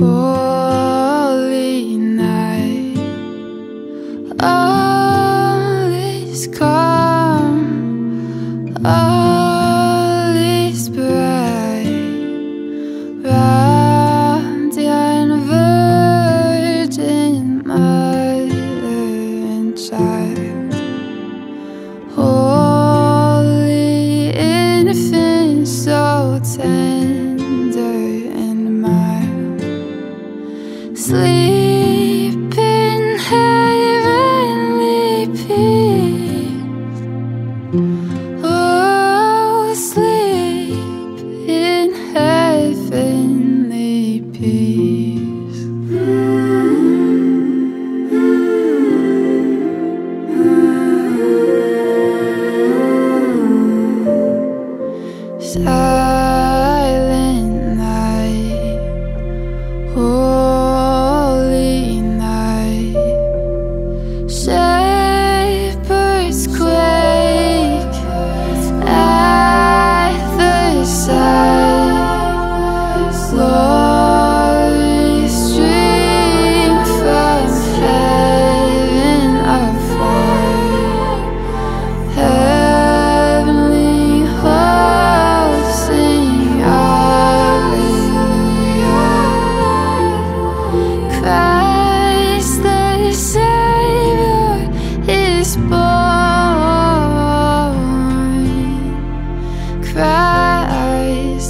holy night. All is calm. Sleep in heavenly peace. Oh, sleep in heavenly peace.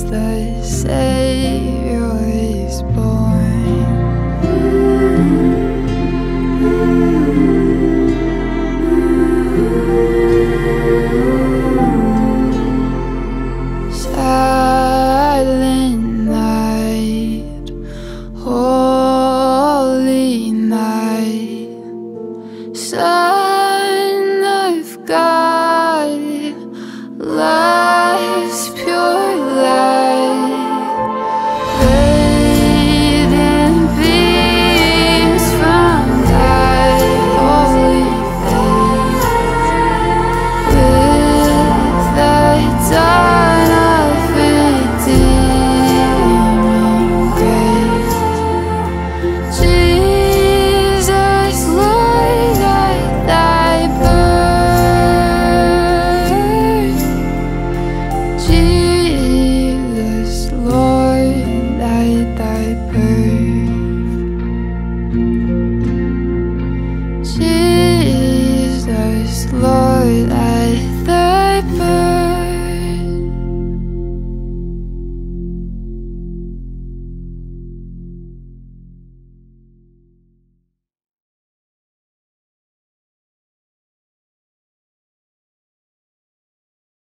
the same.